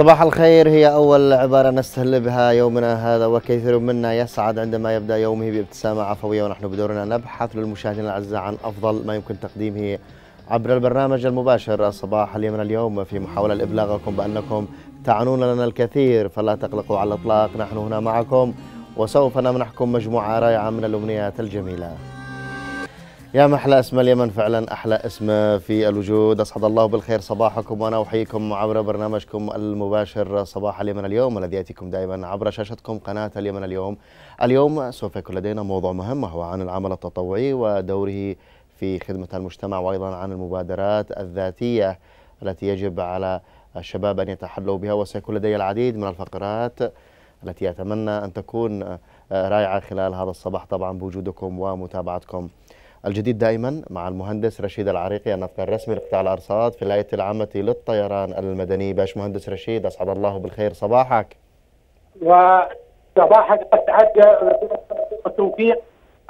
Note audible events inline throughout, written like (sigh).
صباح الخير هي أول عبارة نستهل بها يومنا هذا وكثير منا يسعد عندما يبدأ يومه بابتسامة عفوية ونحن بدورنا نبحث للمشاهدين الأعزاء عن أفضل ما يمكن تقديمه عبر البرنامج المباشر. صباح اليمن اليوم في محاولة لإبلاغكم بأنكم تعنون لنا الكثير فلا تقلقوا على الإطلاق نحن هنا معكم وسوف نمنحكم مجموعة رائعة من الأمنيات الجميلة. يا محلى اسم اليمن فعلا أحلى اسم في الوجود أسعد الله بالخير صباحكم وأنا أحييكم عبر برنامجكم المباشر صباح اليمن اليوم الذي يأتيكم دائما عبر شاشتكم قناة اليمن اليوم. اليوم سوف يكون لدينا موضوع مهم وهو عن العمل التطوعي ودوره في خدمة المجتمع وأيضا عن المبادرات الذاتية التي يجب على الشباب أن يتحلوا بها وسيكون لدي العديد من الفقرات التي أتمنى أن تكون رائعة خلال هذا الصباح طبعا بوجودكم ومتابعتكم. الجديد دائما مع المهندس رشيد العريقي الناطق الرسمي لقطاع الأرصاد في الهيئه العامة للطيران المدني. باش مهندس رشيد أسعد الله بالخير. صباحك. وصباحك. أسعد. والتوفيق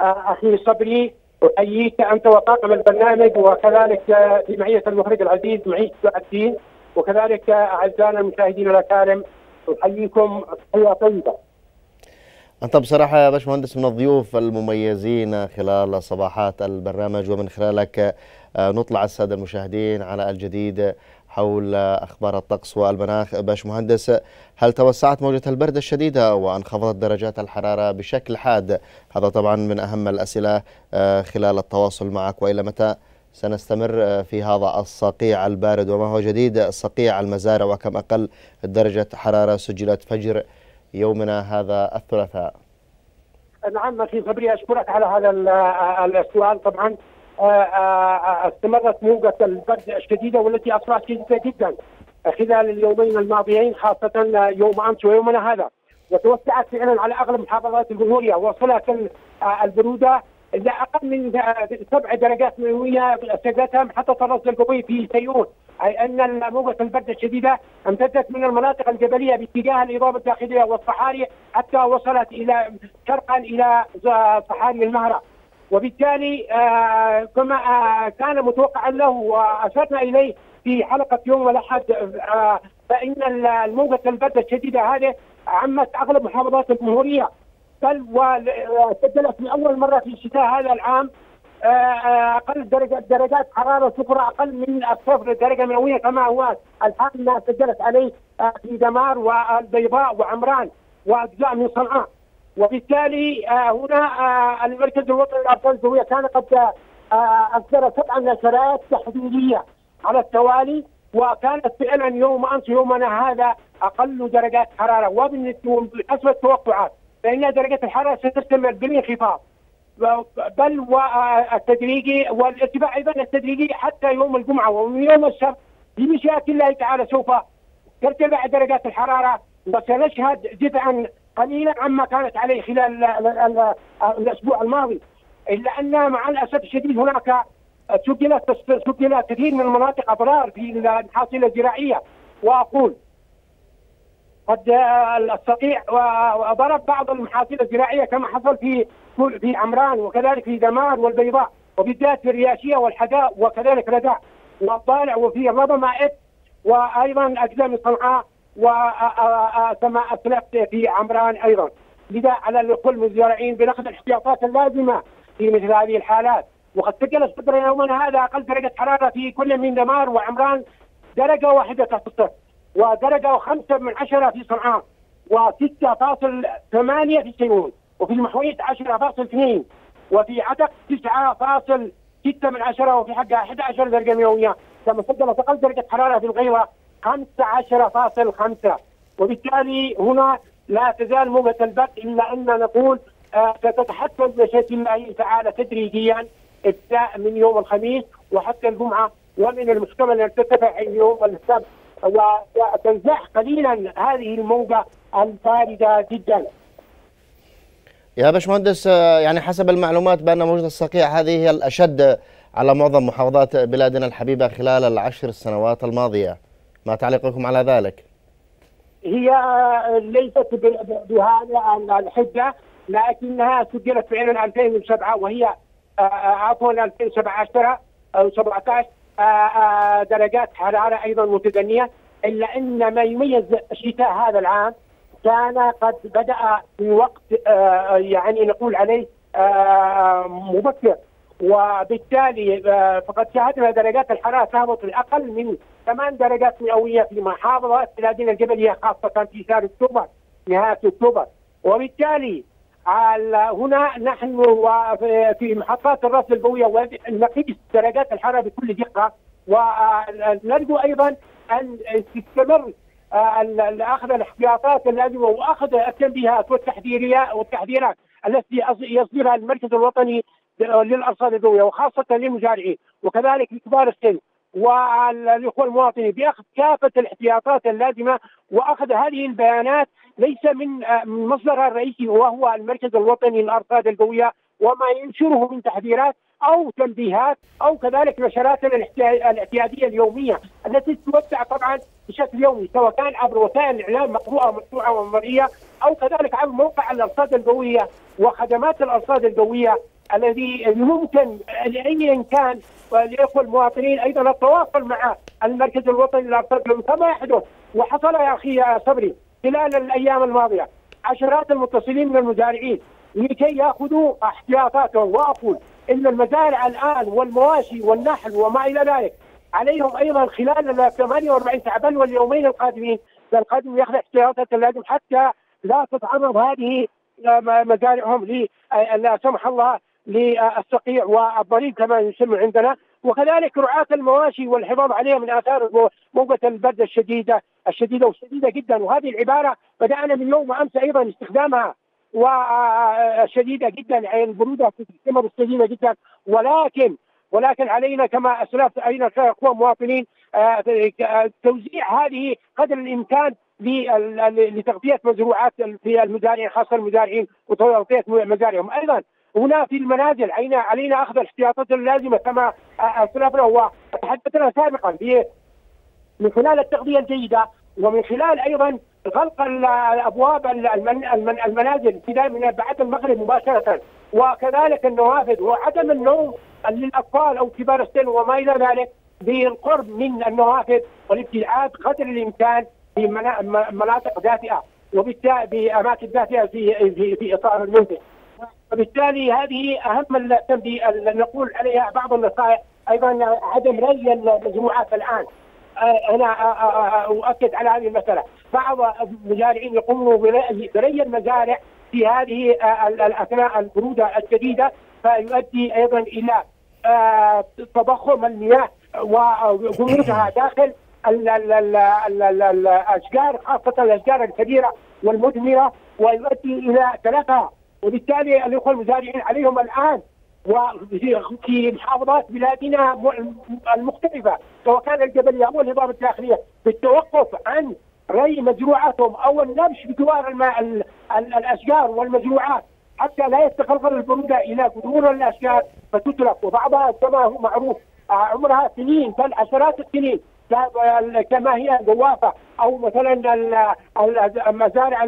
أخي صبري أحييك أنت وطاقم البرنامج وكذلك جمعية المخرج العزيز معيش الدين وكذلك أعزائنا المشاهدين الأكارم. أحييكم. تحيه طيبة. أنت بصراحة يا باشمهندس من الضيوف المميزين خلال صباحات البرنامج ومن خلالك نطلع السادة المشاهدين على الجديد حول أخبار الطقس والمناخ. باشمهندس هل توسعت موجة البرد الشديدة وأنخفضت درجات الحرارة بشكل حاد؟ هذا طبعا من أهم الأسئلة خلال التواصل معك. وإلى متى سنستمر في هذا الصقيع البارد؟ وما هو جديد صقيع المزارع؟ وكم أقل درجة حرارة سجلت فجر يومنا هذا الثلاثاء. نعم أخي صبري أشكرك على هذا السؤال. طبعا استمرت موجة البرد الشديدة والتي أصبحت شديدة جدا خلال اليومين الماضيين خاصة يوم أمس ويومنا هذا. وتوسعت فعلا على اغلب محافظات الجمهورية وصلت البرودة إلى أقل من سبع درجات مئوية سجلتها محطة الرصد القوي في سيئون أي أن موجه البرد الشديدة امتدت من المناطق الجبلية باتجاه الإضافة الداخلية والصحاري حتى وصلت إلى شرقا إلى صحاري المهرة. وبالتالي آه كما آه كان متوقعا له وأشرنا إليه في حلقة يوم الأحد آه فإن الموجة البرد الشديدة هذه عمت أغلب محافظات الجمهورية. بل وسجلت لأول مرة في الشتاء هذا العام أقل درجه درجات حرارة صفر أقل من الصفر درجة مئوية كما هو الحال ما سجلت عليه في دمار والبيضاء وعمران وأجزاء من صنعاء. وبالتالي هنا المركز الوطني للارصاد الجويه كان قد أصدر سبع نشرات تحذيريه على التوالي وكانت فعلا يوم أمس يومنا هذا أقل درجات حرارة. وبحسب التوقعات فإن درجة الحرارة ستستمر بالانخفاض. بل والتدريجي والارتفاع أيضا التدريجي حتى يوم الجمعة ومن يوم السبت بمشيئة الله تعالى سوف ترتفع درجات الحرارة وسنشهد دفعا قليلا عما كانت عليه خلال الأسبوع الماضي. إلا أن مع الأسف الشديد هناك سجلت سجل كثير من المناطق أضرار في الحاصلة الزراعية. وأقول قد الصقيع وضرب بعض المحاصيل الزراعية كما حصل في في عمران وكذلك في دمار والبيضاء وبالذات في الرياشية والحداء وكذلك رداء والطالع وفي الربمائت وأيضا أجزاء من صنعاء وكما أسلفت في عمران أيضا. لذا على كل من الزارعين بنقد الاحتياطات اللازمة في مثل هذه الحالات. وقد سجلت قدر يومنا هذا أقل درجة حرارة في كل من دمار وعمران. درجة واحدة تحت الصفر ودرجة وخمسة من عشرة في صنعاء. وستة فاصل ثمانية في سيئون وفي فاصل اثنين وفي عتق تسعة فاصل ستة من عشرة وفي حقها 11 درجة مئوية. كما سجلت أقل درجة حرارة في الغيرة 15 فاصل خمسة. وبالتالي هنا لا تزال موجة البرد إلا أن نقول آه ستتحسن بمشيئة الله تعالى تدريجيا ابتداء من يوم الخميس وحتى الجمعة ومن المحتمل أن ترتفع يوم السبت. وتنزح قليلا هذه الموجة الباردة جدا. يا باشمهندس يعني حسب المعلومات بأن موجة الصقيع هذه هي الأشد على معظم محافظات بلادنا الحبيبة خلال العشر السنوات الماضية ما تعليقكم على ذلك؟ هي ليست بهذا الحدة لكنها سجلت فعلا 2007 وهي عفوا 2017 أو 17 درجات حراره أيضا متدنية إلا إن ما يميز الشتاء هذا العام كان قد بدأ في وقت آه، يعني نقول عليه آه، مبكر. وبالتالي آه، فقد شاهدنا درجات الحرارة تهبط لاقل من 8 درجات مئوية في محافظه بلادنا الجبلية خاصة في شهر أكتوبر نهاية أكتوبر. وبالتالي هنا نحن في محطات الرصد الجويه نقيس درجات الحرارة بكل دقة. ونرجو أيضا أن تستمر أخذ الاحتياطات اللازمه واخذ التنبيهات والتحذيرات والتحذيرات التي يصدرها المركز الوطني للأرصاد الجويه وخاصة للمزارعين وكذلك لكبار السن والأخوة المواطنين. بأخذ كافة الاحتياطات اللازمة وأخذ هذه البيانات ليس من آه، مصدرها الرئيسي وهو المركز الوطني للأرصاد الجويه وما ينشره من تحذيرات أو تنبيهات أو كذلك نشرات الاعتيادية اليومية التي توزع طبعا بشكل يومي سواء كان عبر وسائل الإعلام مقروءه مدفوعه ومرئيه أو كذلك عبر موقع الارصاد الجوية وخدمات الارصاد الجوية الذي يمكن لأي كان لاخوه المواطنين أيضا التواصل مع المركز الوطني للارصاد كما يحدث وحصل يا أخي صبري خلال الأيام الماضية عشرات المتصلين من المزارعين لكي يأخذوا احتياطاتهم وأقول إن المزارع الآن والمواشي والنحل وما إلى ذلك عليهم أيضا خلال ال 48 ساعة بل واليومين القادمين. القادم ياخذ احتياطات اللازم حتى لا تتعرض هذه مزارعهم لا سمح الله للصقيع والضريب كما يسمى عندنا. وكذلك رعاة المواشي والحفاظ عليها من آثار موجة البرد الشديدة الشديدة والشديدة جدا. وهذه العبارة بدأنا من يوم امس أيضا استخدامها. وشديدة جدا يعني البرودة تستمر شديدة جدا. ولكن ولكن علينا كما أسلفت اين اخوان مواطنين آه، توزيع هذه قدر الإمكان لتغطية مزروعات في المزارعين خاصة المزارعين وتغطية مزارعهم. أيضا هنا في المنازل علينا علينا أخذ الاحتياطات اللازمة كما أسلفنا وتحدثنا سابقا من خلال التغذية الجيدة ومن خلال أيضا غلق الأبواب المنازل ابتداء من بعد المغرب مباشرة. وكذلك النوافذ وعدم النوم للأطفال أو كبار السن وما إلى ذلك بالقرب من النوافذ والابتعاد قدر الإمكان في مناطق دافئه وبالتالي بأماكن دافئه في في في إطار المنزل. وبالتالي هذه أهم التنبيه نقول عليها بعض النصائح. أيضا عدم ري المجموعات الآن. أنا أؤكد على هذه المسألة. بعض المزارعين يقومون بري المزارع في هذه أثناء البرودة الشديده فيؤدي أيضا إلى تضخم المياه وجمودها داخل الأشجار خاصة الأشجار الكبيرة والمثمره ويؤدي إلى تلفها وبالتالي الأخوة المزارعين عليهم الآن وفي محافظات بلادنا المختلفة سواء كان الجبليه أو الهضاب الداخلية بالتوقف عن ري مزروعاتهم أو النبش بجوار الأشجار والمزروعات حتى لا يتخلخل البرودة إلى جذور الأشجار فتتلف وبعضها كما هو معروف عمرها سنين بل عشرات السنين. كما هي الجوافة أو مثلا مزارع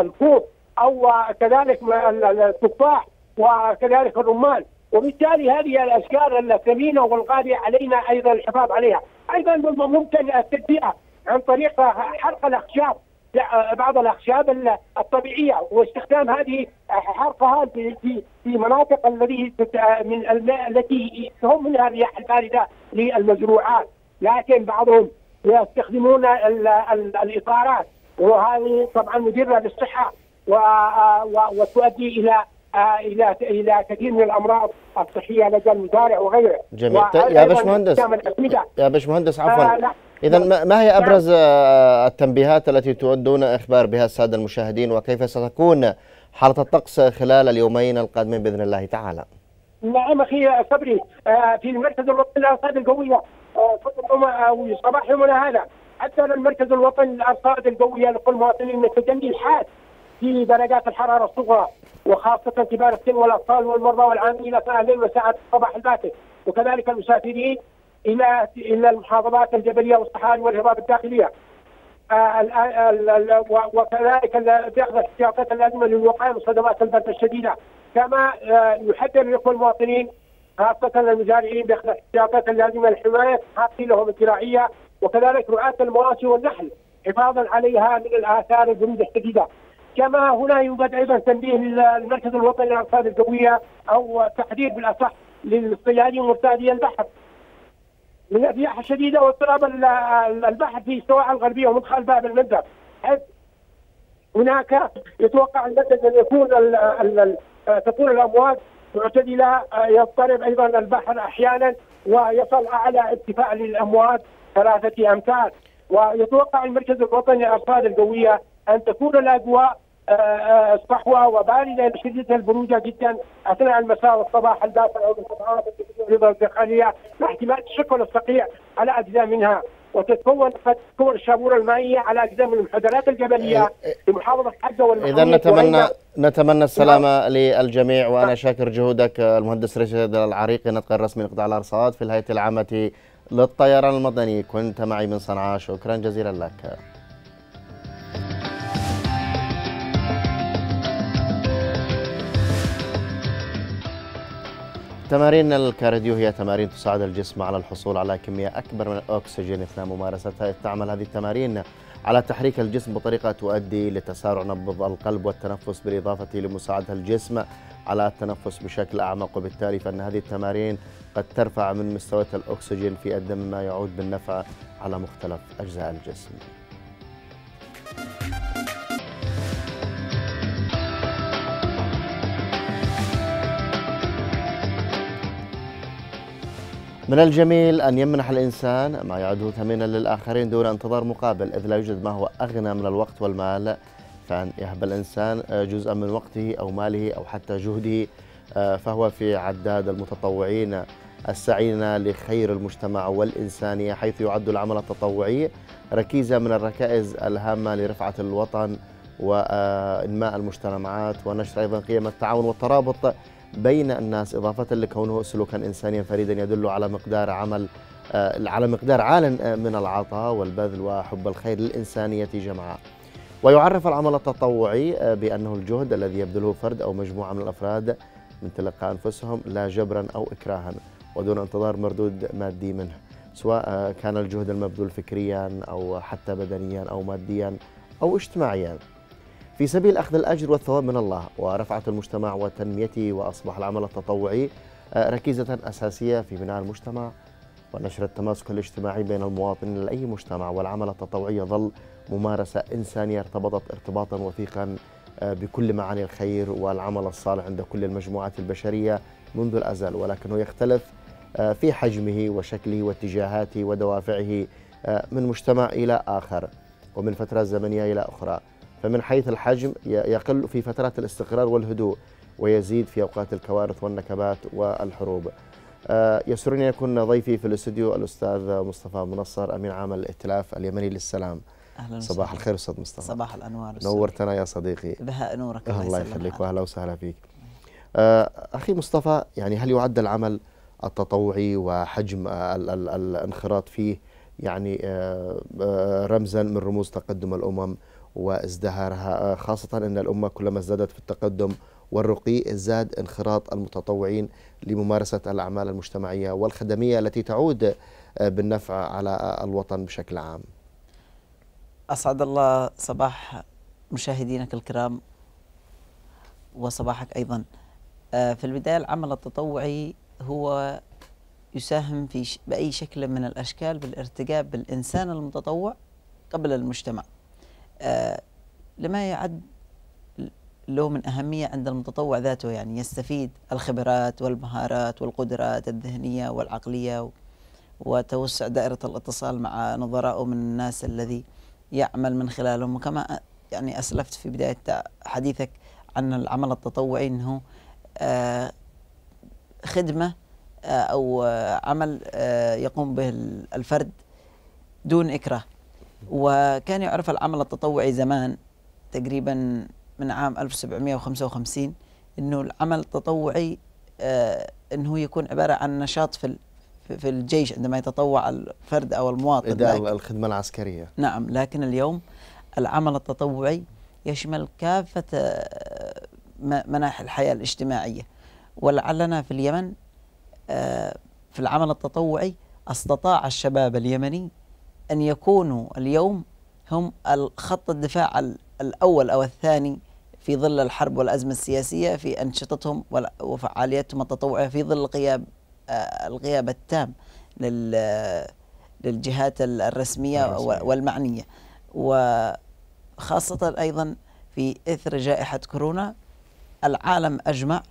الخوخ أو كذلك التفاح وكذلك الرمان. وبالتالي هذه الأشجار الثمينة والغالية علينا أيضا الحفاظ عليها. أيضا ممكن التدفئة عن طريق حرق الأخشاب. بعض الأخشاب الطبيعية واستخدام هذه حرقها في في مناطق الذي من الماء التي تهم منها الرياح الباردة للمزروعات. لكن بعضهم يستخدمون الإطارات وهذه طبعا مدره للصحة وتؤدي إلى إلى إلى كثير من الأمراض الصحية لدى المزارع وغيره. جميل. يا باشمهندس يا باشمهندس عفوا. اذا ما هي أبرز آه التنبيهات التي تودون إخبار بها السادة المشاهدين وكيف ستكون حالة الطقس خلال اليومين القادمين بإذن الله تعالى؟ نعم أخي صبري آه في المركز الوطني للارصاد القوية. آه صباح يومنا هذا. حتى المركز الوطني للارصاد القوية لكل مواطنين من التجلي الحاد في درجات الحرارة الصغرى وخاصة كبار السن والأطفال والمرضى والعاملين اثناء الليل وساعات الصباح الباكر وكذلك المسافرين إلى إلى المحافظات الجبلية والصحاري والهضاب الداخلية. آه، وكذلك بياخذ الاحتياطات اللازمه للوقاية من صدمات البرد الشديدة. كما آه، يحذر الاخوه المواطنين خاصة المزارعين بأخذ الاحتياطات اللازمه للحماية محاصيلهم الزراعيه وكذلك رعاة المواشي والنحل حفاظا عليها من الآثار البرود الشديدة. كما هنا يوجد أيضا تنبيه للمركز الوطني للارصاد الجويه أو تحذير بالأصح للصيادين ومرتادي البحر. من الرياح الشديده واضطراب البحر في السواحل الغربية ومدخل باب المندب حيث هناك يتوقع أن يكون تكون الامواج معتدلة يضطرب أيضا البحر أحيانا ويصل أعلى ارتفاع للامواج ثلاثة أمتار. ويتوقع المركز الوطني للأرصاد الجويه أن تكون الأجواء آه، آه، صحوه وبارده شديده البرودة جدا أثناء المساء والصباح الدافع أو القطعات الرضا الداخليه احتمال تشكل الصقيع على أجزاء منها. وتتكون قد تكون الشابوره المائية على أجزاء من المنحدرات الجبلية في محافظه حجه إذا نتمنى نتمنى السلامة للجميع وأنا شاكر جهودك المهندس رشيد العريقي نطق الرسمي لقطاع الأرصاد في الهيئة العامة للطيران المدني. كنت معي من صنعاء. شكرا جزيلا لك. تمارين الكارديو هي تمارين تساعد الجسم على الحصول على كمية أكبر من الأكسجين أثناء ممارستها تعمل هذه التمارين على تحريك الجسم بطريقة تؤدي لتسارع نبض القلب والتنفس بالإضافة لمساعدة الجسم على التنفس بشكل أعمق. وبالتالي فإن هذه التمارين قد ترفع من مستويات الأكسجين في الدم ما يعود بالنفع على مختلف أجزاء الجسم. من الجميل أن يمنح الإنسان ما يعده ثمينا للآخرين دون انتظار مقابل إذ لا يوجد ما هو أغنى من الوقت والمال فأن يهب الإنسان جزءا من وقته أو ماله أو حتى جهده فهو في عداد المتطوعين السعين لخير المجتمع والإنسانية حيث يعد العمل التطوعي ركيزة من الركائز الهامة لرفعة الوطن وإنماء المجتمعات ونشر أيضا قيم التعاون والترابط بين الناس إضافة لكونه سلوكا إنسانيا فريدا يدل على مقدار عمل آه، على مقدار عال آه، من العطاء والبذل وحب الخير للإنسانية جمعاء ويعرف العمل التطوعي آه، بأنه الجهد الذي يبذله فرد أو مجموعة من الأفراد من تلقاء أنفسهم لا جبرا أو إكراها ودون انتظار مردود مادي منه سواء كان الجهد المبذول فكريا أو حتى بدنيا أو ماديا أو اجتماعيا. في سبيل أخذ الأجر والثواب من الله ورفعة المجتمع وتنميته وأصبح العمل التطوعي آه، ركيزة أساسية في بناء المجتمع ونشر التماسك الاجتماعي بين المواطنين لأي مجتمع والعمل التطوعي يظل ممارسة إنسانية ارتبطت ارتباطا وثيقا آه، بكل معاني الخير والعمل الصالح عند كل المجموعات البشرية منذ الأزل ولكنه يختلف آه، في حجمه وشكله واتجاهاته ودوافعه من مجتمع إلى آخر ومن فترة زمنية إلى أخرى. فمن حيث الحجم يقل في فترات الاستقرار والهدوء ويزيد في أوقات الكوارث والنكبات والحروب. آه، يسرني أن يكون ضيفي في الاستوديو الأستاذ مصطفى منصر أمين عام الائتلاف اليمني للسلام. أهلا صباح الخير أستاذ مصطفى. صباح الأنوار نورتنا يا صديقي. بهاء نورك الله يخليك وأهلا وسهلا فيك. آه، أخي مصطفى يعني هل يعد العمل التطوعي وحجم الانخراط فيه يعني آه، رمزا من رموز تقدم الأمم وازدهارها آه، خاصة أن الأمة كلما ازدادت في التقدم والرقي زاد انخراط المتطوعين لممارسة الأعمال المجتمعية والخدمية التي تعود آه، بالنفع على الوطن بشكل عام. أسعد الله صباح مشاهدينك الكرام وصباحك أيضا. آه، في البداية العمل التطوعي هو يساهم في بأي شكل من الأشكال بالارتقاء بالإنسان المتطوع قبل المجتمع. آه، لما يعد له من أهمية عند المتطوع ذاته يعني يستفيد الخبرات والمهارات والقدرات الذهنية والعقلية وتوسع دائرة الاتصال مع نظرائه من الناس الذي يعمل من خلالهم وكما يعني أسلفت في بداية حديثك عن العمل التطوعي أنه آه، خدمة آه، أو عمل يقوم به الفرد دون إكراه. وكان يعرف العمل التطوعي زمان تقريبا من عام 1755 إنه العمل التطوعي آه إنه يكون عبارة عن نشاط في في الجيش عندما يتطوع الفرد أو المواطن. إداء الخدمة العسكرية. نعم لكن اليوم العمل التطوعي يشمل كافة آه، مناحي الحياة الاجتماعية. ولعلنا في اليمن آه، في العمل التطوعي أستطاع الشباب اليمني أن يكونوا اليوم هم خط الدفاع الأول أو الثاني في ظل الحرب والأزمة السياسية في أنشطتهم وفعالياتهم التطوعية في ظل الغياب آه، الغياب التام للجهات الرسمية والمعنية. وخاصة أيضا في إثر جائحة كورونا العالم أجمع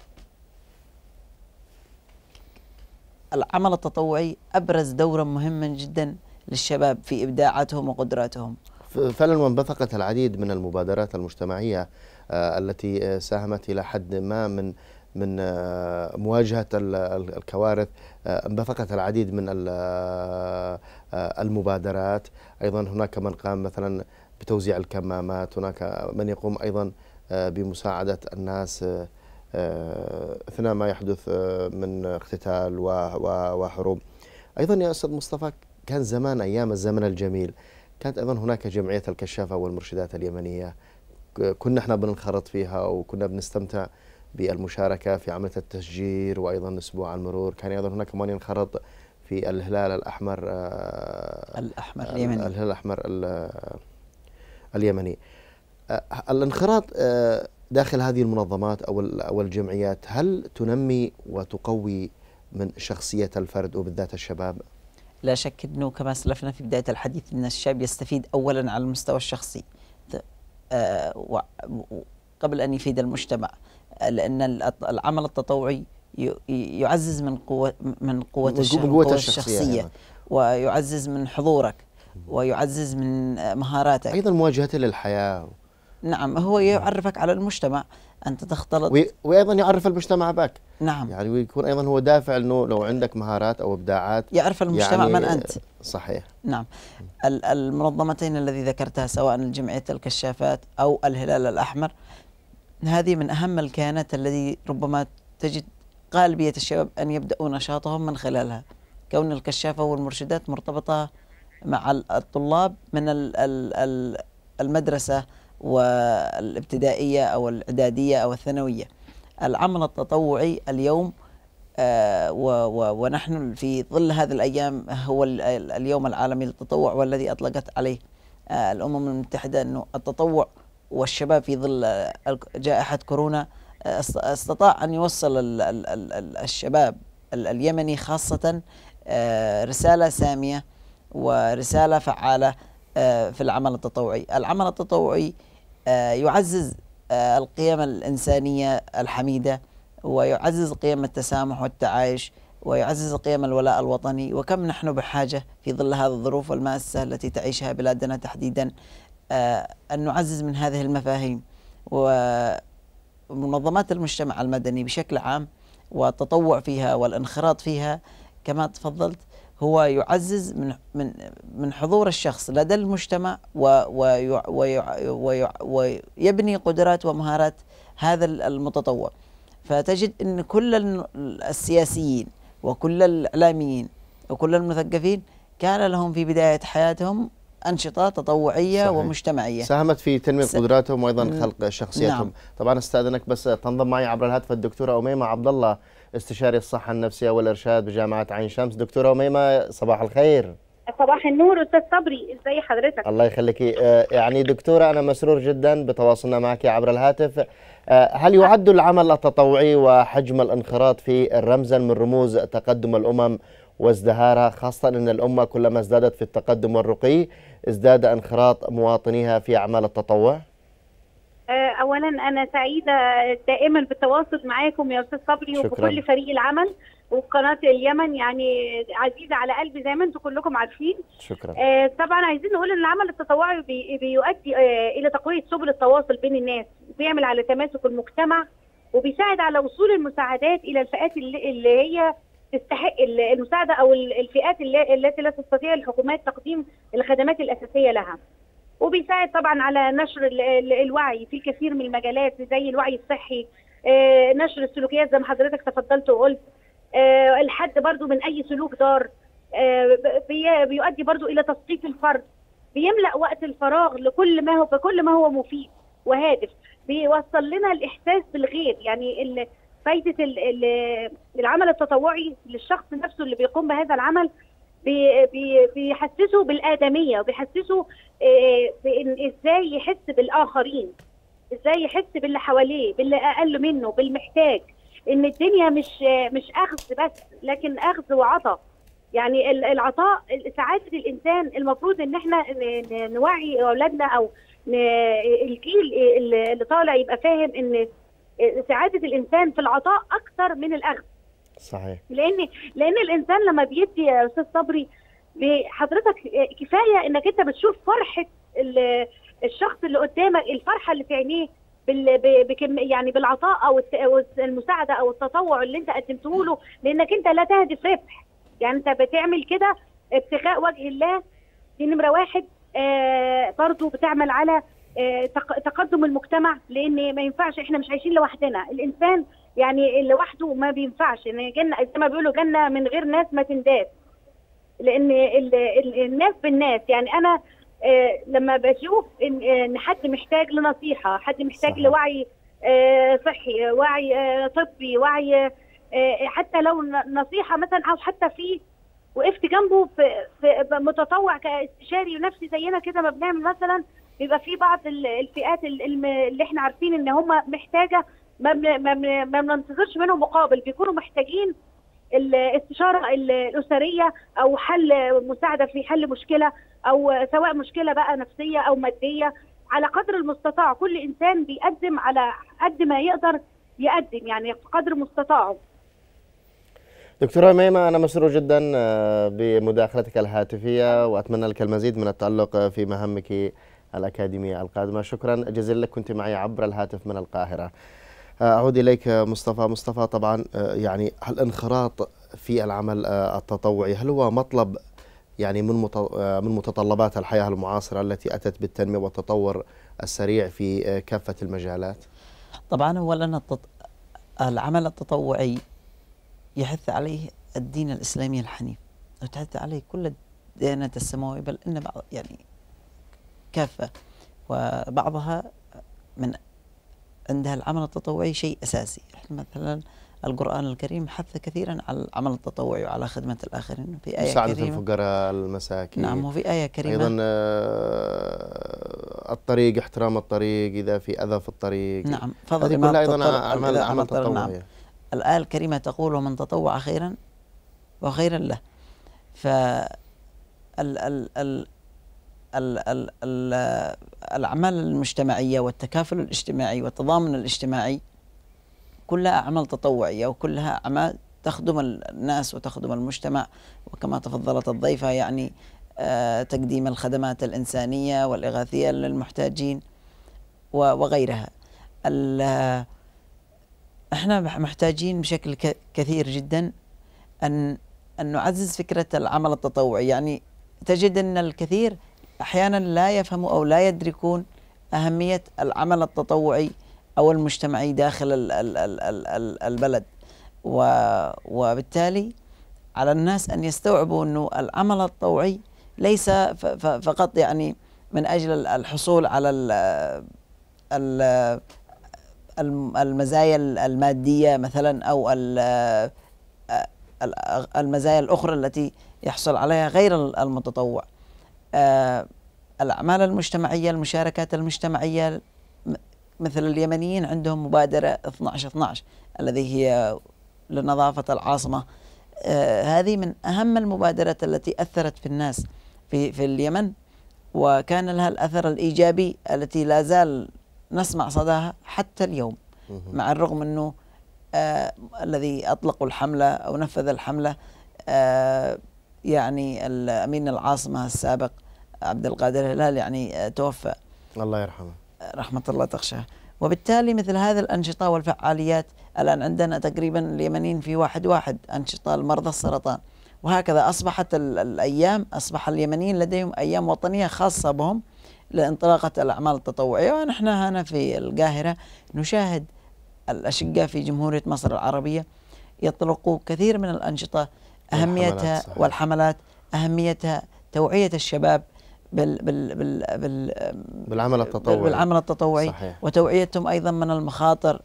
العمل التطوعي أبرز دورا مهما جدا للشباب في إبداعاتهم وقدراتهم. فعلا وانبثقت العديد من المبادرات المجتمعية آه، التي آه، ساهمت إلى حد ما من من آه، مواجهة الكوارث. انبثقت العديد من المبادرات. أيضا هناك من قام مثلا بتوزيع الكمامات هناك من يقوم أيضا بمساعدة الناس أثناء ما يحدث من اقتتال وحروب. أيضا يا أستاذ مصطفى كان زمان أيام الزمن الجميل. كانت أيضا هناك جمعية الكشافة والمرشدات اليمنية. كنا إحنا بننخرط فيها وكنا بنستمتع بالمشاركة في عملية التشجير وأيضا أسبوع المرور. كان أيضا هناك من ينخرط في الهلال الأحمر آه، الأحمر اليمني. الهلال الأحمر اليمني. آه، الانخراط آه، داخل هذه المنظمات أو أو الجمعيات هل تنمي وتقوي من شخصية الفرد وبالذات الشباب؟ لا شك أنه كما سلفنا في بداية الحديث أن الشاب يستفيد اولا على المستوى الشخصي. آه، قبل أن يفيد المجتمع لأن العمل التطوعي يعزز من قوه من قوة الشخصية, الشخصية ويعزز من حضورك ويعزز من مهاراتك. أيضا مواجهته للحياة. نعم هو يعرفك على المجتمع. أنت تختلط. وأيضا يعرف المجتمع بك نعم. يعني ويكون أيضا هو دافع أنه لو عندك مهارات أو إبداعات يعرف المجتمع يعني من أنت. صحيح. نعم. المنظمتين الذي ذكرتها سواء الجمعية الكشافات أو الهلال الأحمر هذه من أهم الكيانات الذي ربما تجد غالبية الشباب أن يبدأوا نشاطهم من خلالها. كون الكشافة والمرشدات مرتبطة مع الطلاب من المدرسة والابتدائية أو الإعدادية أو الثانوية. العمل التطوعي اليوم آه ونحن في ظل هذه الأيام هو اليوم العالمي للتطوع والذي أطلقت عليه آه الأمم المتحدة أنه التطوع والشباب في ظل جائحة كورونا آه، استطاع أن يوصل الشباب اليمني خاصة آه، رسالة سامية ورسالة فعالة آه، في العمل التطوعي. العمل التطوعي آه، يعزز آه، القيم الإنسانية الحميدة ويعزز قيم التسامح والتعايش ويعزز قيم الولاء الوطني. وكم نحن بحاجة في ظل هذه الظروف الماسة التي تعيشها بلادنا تحديدا آه، أن نعزز من هذه المفاهيم. ومنظمات المجتمع المدني بشكل عام والتطوع فيها والانخراط فيها كما تفضلت هو يعزز من من من حضور الشخص لدى المجتمع ويبني قدرات ومهارات هذا المتطوع فتجد إن كل السياسيين وكل الإعلاميين وكل المثقفين كان لهم في بداية حياتهم أنشطة تطوعية صحيح. ومجتمعية ساهمت في تنمية س... قدراتهم وأيضا خلق شخصيتهم نعم. طبعا أستاذنك بس تنضم معي عبر الهاتف الدكتورة أميمة عبد الله استشاري الصحة النفسية والإرشاد بجامعة عين شمس. دكتورة أميمة صباح الخير. صباح النور أستاذ صبري ازي حضرتك؟ الله يخليكي آه، يعني دكتورة أنا مسرور جدا بتواصلنا معك عبر الهاتف. آه، هل يعد العمل التطوعي وحجم الانخراط في رمزا من رموز تقدم الأمم وازدهارها خاصة إن الأمة كلما ازدادت في التقدم والرقي ازداد انخراط مواطنيها في أعمال التطوع؟ اولا أنا سعيدة دائما بالتواصل معاكم يا أستاذ صبري وبكل فريق العمل وقناة اليمن يعني عزيزة على قلبي زي ما أنتم كلكم عارفين. شكرا. آه طبعا عايزين نقول إن العمل التطوعي بي بيؤدي آه إلى تقوية سبل التواصل بين الناس بيعمل على تماسك المجتمع وبيساعد على وصول المساعدات إلى الفئات اللي, اللي هي تستحق المساعدة أو الفئات التي لا تستطيع الحكومات تقديم الخدمات الأساسية لها. وبيساعد طبعا على نشر الوعي في الكثير من المجالات زي الوعي الصحي آه، نشر السلوكيات زي ما حضرتك تفضلت وقلت. آه، الحد برضو من أي سلوك ضار. آه، بيؤدي برضو إلى تثقيف الفرد. بيملأ وقت الفراغ لكل ما هو بكل ما هو مفيد وهادف. بيوصل لنا الإحساس بالغير. يعني فايدة العمل التطوعي للشخص نفسه اللي بيقوم بهذا العمل بي- بي- بيحسسه بالآدمية وبيحسسه آه، بإن إزاي يحس بالآخرين إزاي يحس باللي حواليه باللي أقل منه بالمحتاج. إن الدنيا مش آه، مش أخذ بس لكن أخذ وعطاء. يعني ال- العطاء سعادة الإنسان المفروض إن إحنا نوعي أولادنا أو الجيل اللي طالع يبقى فاهم إن سعادة الإنسان في العطاء أكثر من الأخذ. صحيح. لأن لأن الإنسان لما بيدي يا أستاذ صبري حضرتك كفاية إنك أنت بتشوف فرحة ال- الشخص اللي قدامك الفرحة اللي في عينيه بكم يعني بالعطاء أو المساعدة أو التطوع اللي أنت قدمته له لأنك أنت لا تهدف ربح يعني أنت بتعمل كده ابتغاء وجه الله. دي نمرة واحد. آه برضو بتعمل على آه تق- تقدم المجتمع لأن ما ينفعش إحنا مش عايشين لوحدنا. الإنسان يعني لوحده ما بينفعش. إن جنه زي ما بيقولوا جنة من غير ناس ما تنداس. لأن ال ال الناس بالناس. يعني أنا آه لما بشوف إن إن حد محتاج لنصيحة حد محتاج صحيح. لوعي آه صحي وعي آه طبي وعي آه حتى لو نصيحة مثلا أو حتى في وقفت جنبه في, في متطوع كاستشاري نفسي زينا كده ما بنعمل مثلا بيبقى في بعض ال- الفئات اللي إحنا عارفين إن هم محتاجة ما بن- ما بن- ما بننتظرش منهم مقابل. بيكونوا محتاجين الاستشاره ال- الأسرية أو حل مساعدة في حل مشكلة أو سواء مشكلة بقى نفسية أو مادية. على قدر المستطاع كل إنسان بيقدم على قد ما يقدر يقدم يعني قدر مستطاعه. دكتورة ميمة أنا مسرور جدا آه، بمداخلتك الهاتفية وأتمنى لك المزيد من التألق آه، في مهامك الأكاديمية القادمة. شكرا جزيلا لك كنت معي عبر الهاتف من القاهرة. آه، أعود إليك آه، مصطفى. مصطفى طبعا آه، يعني الانخراط في العمل آه، التطوعي هل هو مطلب يعني من آه، من متطلبات الحياة المعاصرة التي أتت بالتنمية والتطور السريع في آه، كافة المجالات؟ طبعا التط... العمل التطوعي يحث عليه الدين الإسلامي الحنيف وتحث عليه كل الديانات السماوية بل إن بعض يعني كافة وبعضها من عندها العمل التطوعي شيء أساسي. إحنا مثلا القرآن الكريم حث كثيرا على العمل التطوعي وعلى خدمة الآخرين. في آية مساعدة كريمة. الفقراء المساكين. نعم وفي آية كريمة. أيضا آه، الطريق احترام الطريق إذا في أذى في الطريق. نعم هذه ما اعمال إذا عمل أضطر- نعم. تطوعي الآية الكريمة تقول ومن تطوع خيرا وخيرا له. ف الأعمال المجتمعية والتكافل الاجتماعي والتضامن الاجتماعي كلها أعمال تطوعية وكلها أعمال تخدم الناس وتخدم المجتمع وكما تفضلت الضيفة يعني آه، تقديم الخدمات الإنسانية والإغاثية للمحتاجين وغيرها. إحنا مح- محتاجين بشكل كثير جدا ان أن نعزز فكرة العمل التطوعي. يعني تجد أن الكثير أحيانا لا يفهموا أو لا يدركون أهمية العمل التطوعي أو المجتمعي داخل ال ال ال ال ال البلد. وبالتالي على الناس أن يستوعبوا أنه العمل التطوعي ليس فقط يعني من ال- الحصول على ال ال الم- المزايا المادية مثلا ال- المزايا الأخرى التي يحصل عليها غير المتطوع. آه، الأعمال المجتمعية المشاركات المجتمعية م- مثل اليمنيين عندهم مبادرة 12 12 الذي هي لنظافة العاصمة آه، هذه من أهم المبادرات التي أثرت في الناس في في اليمن وكان لها الأثر الإيجابي التي لا زال نسمع صداها حتى اليوم. مع الرغم أنه آه الذي أطلقوا الحملة أو نفذ الحملة آه يعني الامين العاصمة السابق عبد القادر الهلال يعني آه توفى. الله يرحمه. رحمة الله تغشاه وبالتالي مثل هذه الأنشطة والفعاليات الآن عندنا تقريبا اليمنيين في واحد واحد أنشطة لمرضى السرطان. وهكذا أصبحت ال- الأيام أصبح اليمنيين لديهم أيام وطنية خاصة بهم لإنطلاقة الأعمال التطوعية. ونحن هنا في القاهرة نشاهد الأشقاء في جمهورية مصر العربية يطلقوا كثير من الأنشطة أهميتها صحيح. والحملات أهميتها توعية الشباب بال بال بال بال بالعمل التطوعي. بالعمل التطوعي. صحيح. وتوعيتهم أيضا من المخاطر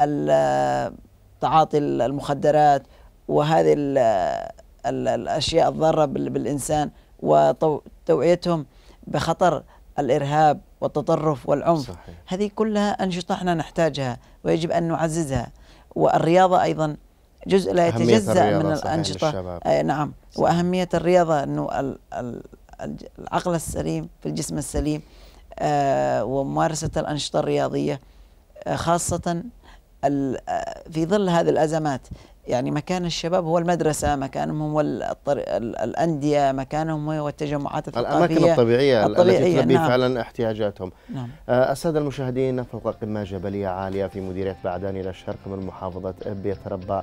ال- تعاطي المخدرات وهذه ال- الأشياء الضارة بالإنسان. وتوعيتهم بخطر الإرهاب والتطرف والعنف. صحيح. هذه كلها أنشطة إحنا نحتاجها ويجب أن نعززها. والرياضة أيضا جزء لا يتجزأ من الأنشطة آه نعم صحيح. وأهمية الرياضة إنه العقل السليم في الجسم السليم آه وممارسة الأنشطة الرياضية آه خاصة في ظل هذه الأزمات يعني مكان الشباب هو المدرسة مكانهم هو الأندية مكانهم هو التجمعات الثقافية الأماكن الطبيعية, الطبيعية التي تلبي نعم. فعلا احتياجاتهم نعم. السادة المشاهدين فوق قمة جبلية عالية في مديرية بعدان إلى الشرق من محافظة إب يتربى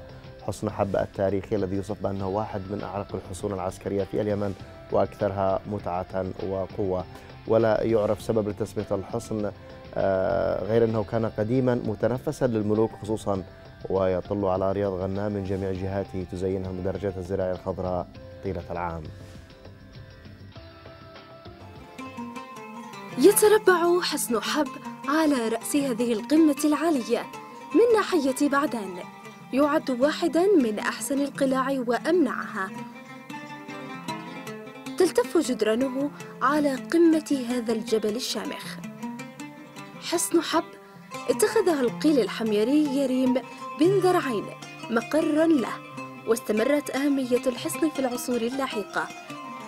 حصن حبة التاريخي الذي يوصف بأنه واحد من أعرق الحصون العسكرية في اليمن وأكثرها متعة وقوة ولا يعرف سبب لتسمية الحصن آه، غير أنه كان قديما متنفسا للملوك خصوصا ويطل على رياض غنام من جميع جهاته تزينها المدرجات الزراعية الخضراء طيلة العام. يتربع حسن حب على رأس هذه القمة العالية. من ناحية بعدان يعد واحدا من أحسن القلاع وأمنعها. تلتف جدرانه على قمة هذا الجبل الشامخ. حسن حب اتخذها القيل الحميري يريم بن ذرعين مقرا له واستمرت أهمية الحصن في العصور اللاحقة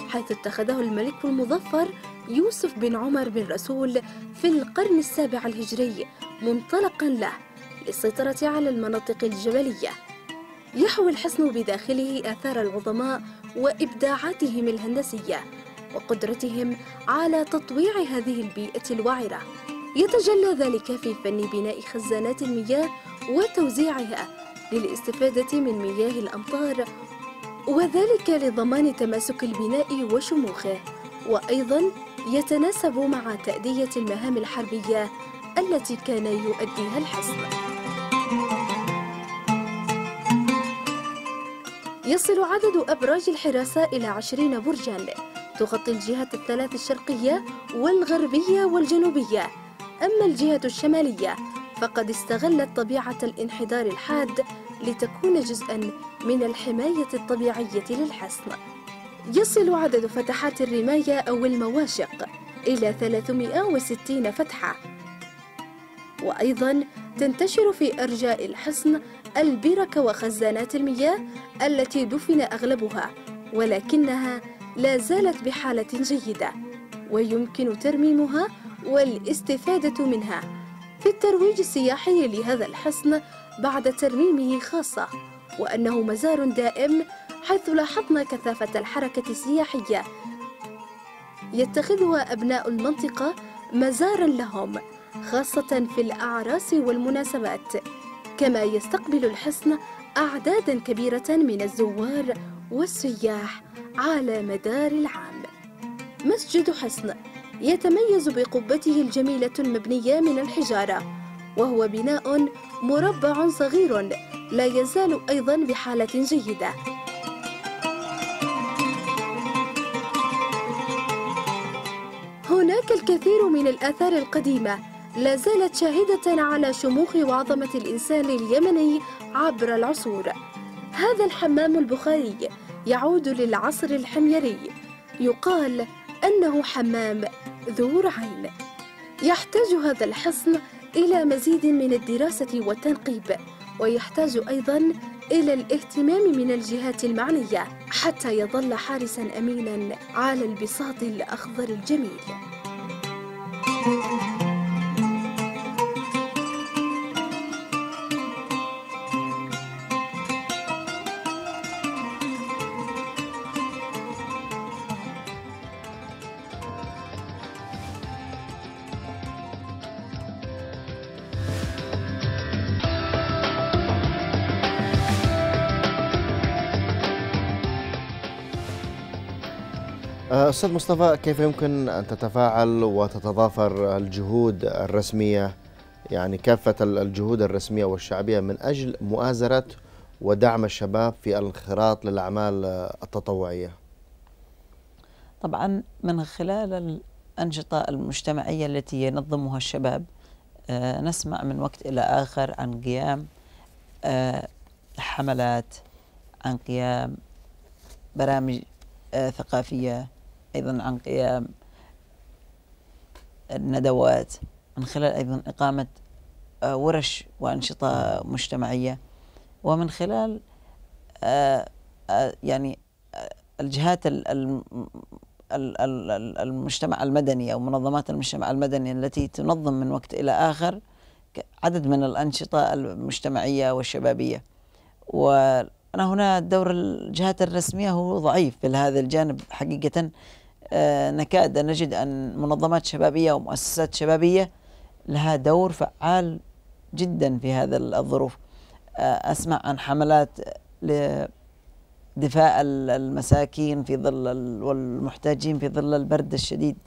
حيث اتخذه الملك المظفر يوسف بن عمر بن رسول في القرن السابع الهجري منطلقا له للسيطرة على المناطق الجبلية. يحوي الحصن بداخله آثار العظماء وإبداعاتهم الهندسية وقدرتهم على تطويع هذه البيئة الوعرة. يتجلى ذلك في فن بناء خزانات المياه وتوزيعها للاستفادة من مياه الأمطار وذلك لضمان تماسك البناء وشموخه. وأيضا يتناسب مع تأدية المهام الحربية التي كان يؤديها الحصن يصل عدد أبراج الحراسة إلى عشرين برجاً تغطي الجهات الثلاث الشرقية والغربية والجنوبية. أما الجهة الشمالية فقد استغلت طبيعة الانحدار الحاد لتكون جزءا من الحماية الطبيعية للحصن. يصل عدد فتحات الرماية أو المواشق إلى 360 فتحة. وأيضا تنتشر في أرجاء الحصن البرك وخزانات المياه التي دفن أغلبها ولكنها لا زالت بحالة جيدة ويمكن ترميمها والاستفادة منها. في الترويج السياحي لهذا الحصن بعد ترميمه خاصة وأنه مزار دائم حيث لاحظنا كثافة الحركة السياحية. يتخذها أبناء المنطقة مزارا لهم خاصة في الأعراس والمناسبات. كما يستقبل الحصن أعدادا كبيرة من الزوار والسياح على مدار العام. مسجد حصن يتميز بقبته الجميلة المبنية من الحجارة وهو بناء مربع صغير لا يزال أيضا بحالة جيدة. هناك الكثير من الآثار القديمة لا زالت شاهدة على شموخ وعظمة الإنسان اليمني عبر العصور. هذا الحمام البخاري يعود للعصر الحميري يقال أنه حمام ذو رعين يحتاج هذا الحصن إلى مزيد من الدراسة والتنقيب ويحتاج أيضا إلى الاهتمام من الجهات المعنية حتى يظل حارسا أمينا على البساط الأخضر الجميل. أستاذ مصطفى كيف يمكن أن تتفاعل وتتضافر الجهود الرسمية؟ يعني كافة الجهود الرسمية والشعبية من أجل مؤازرة ودعم الشباب في الانخراط للأعمال التطوعية. طبعا من خلال الأنشطة المجتمعية التي ينظمها الشباب آه، نسمع من وقت إلى آخر عن قيام آه، حملات عن قيام برامج آه، ثقافية أيضا عن قيام الندوات من خلال أيضا إقامة آه، ورش وأنشطة مجتمعية ومن خلال آه، آه، يعني الجهات ال- الم- ال- ال- ال- المجتمع المدني أو منظمات المجتمع المدني التي تنظم من وقت إلى آخر عدد من الأنشطة المجتمعية والشبابية. وأنا هنا دور الجهات الرسمية هو ضعيف في هذا الجانب حقيقة. نكاد أن نجد أن منظمات شبابية ومؤسسات شبابية لها دور فعال جدا في هذا الظروف. آه، أسمع عن حملات لدفاع ال- المساكين في ظل ال- والمحتاجين في ظل البرد الشديد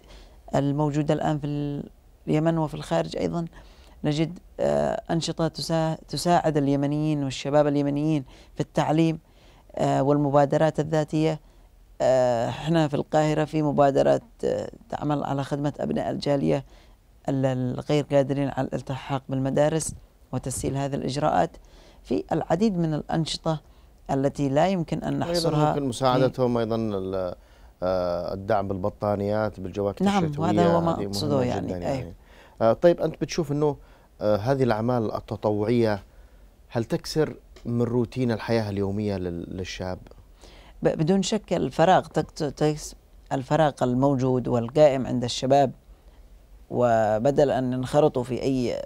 الموجود الآن في ال- اليمن وفي الخارج أيضا. نجد آه، أنشطة تسا- تساعد اليمنيين والشباب اليمنيين في التعليم آه، والمبادرات الذاتية. آه، إحنا في القاهرة في مبادرات آه، تعمل على خدمة أبناء الجالية ال- الغير قادرين على الالتحاق بالمدارس وتسهيل هذه الإجراءات في العديد من الأنشطة التي لا يمكن أن نحصرها ممكن مساعدتهم أيضا ال- آه، الدعم بالبطانيات بالجواكت نعم، الشتوية وهذا هو ما أقصده يعني، جداً أي. يعني. آه، طيب أنت بتشوف إنه آه، هذه الأعمال التطوعية هل تكسر من روتين الحياة اليومية لل- للشاب؟ بدون شك الفراغ الفراغ الموجود والقائم عند الشباب وبدل أن ينخرطوا في أي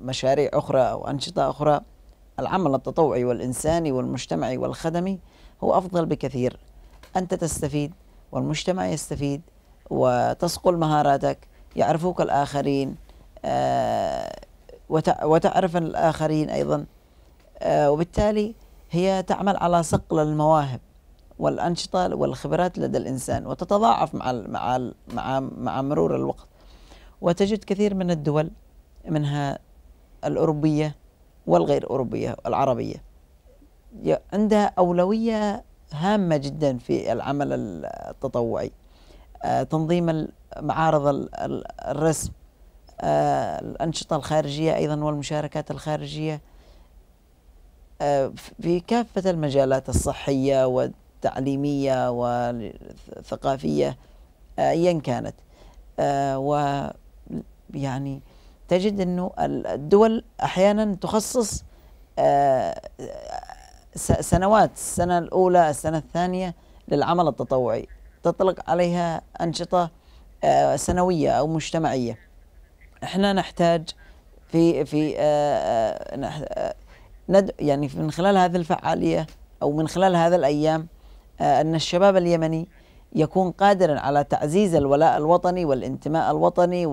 مشاريع أخرى أو أنشطة أخرى العمل التطوعي والإنساني والمجتمعي والخدمي هو أفضل بكثير. أنت تستفيد والمجتمع يستفيد وتصقل مهاراتك يعرفوك الآخرين آه، وتع- وتعرف الآخرين أيضا آه، وبالتالي هي تعمل على صقل المواهب والأنشطة والخبرات لدى الإنسان وتتضاعف مع مع مع مع مرور الوقت. وتجد كثير من الدول منها الأوروبية والغير أوروبية العربية عندها أولوية هامة جدا في العمل ال- التطوعي. آه، تنظيم معارض ال- ال- الرسم آه، الأنشطة الخارجية أيضا والمشاركات الخارجية. في كافة المجالات الصحية والتعليمية والثقافية أيا كانت. آه، و يعني تجد أنه ال- الدول أحيانا تخصص آه، سنوات السنة الأولى السنة الثانية للعمل التطوعي. تطلق عليها أنشطة آه، سنوية أو مجتمعية. إحنا نحتاج في في آه، ند يعني من خلال هذه الفعالية أو من خلال هذا الأيام آه، أن الشباب اليمني يكون قادرا على تعزيز الولاء الوطني والانتماء الوطني و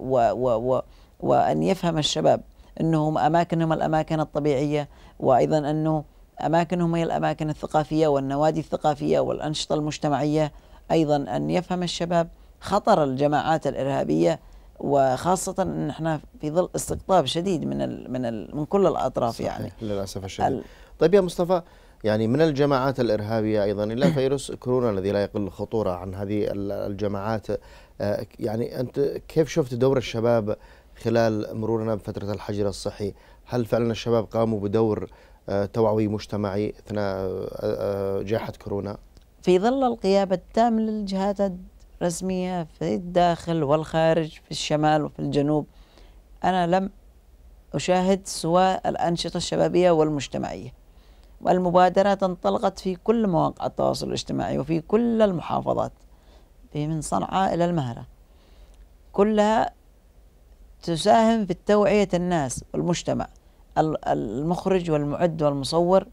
و و و وأن يفهم الشباب أنهم أماكنهم الأماكن الطبيعية وأيضا أنه أماكنهم هي الأماكن الثقافية والنوادي الثقافية والأنشطة المجتمعية أيضا أن يفهم الشباب خطر الجماعات الإرهابية وخاصة أن إحنا في ظل استقطاب شديد من ال من ال من كل الأطراف صحيح، يعني للأسف الشديد ال- طيب يا مصطفى يعني من الجماعات الإرهابية أيضا إلى (coughs) فيروس كورونا الذي لا يقل خطورة عن هذه ال- الجماعات آه، يعني أنت كيف شفت دور الشباب خلال مرورنا بفترة الحجر الصحي؟ هل فعلا الشباب قاموا بدور آه، توعوي مجتمعي أثناء آه، جائحة كورونا؟ في ظل الغياب التام للجهات الرسمية في الداخل والخارج في الشمال وفي الجنوب. أنا لم أشاهد سوى الأنشطة الشبابية والمجتمعية والمبادرات انطلقت في كل مواقع التواصل الاجتماعي وفي كل المحافظات في من صنعاء إلى المهرة. كلها تساهم في توعية الناس والمجتمع. ال- المخرج والمعد والمصور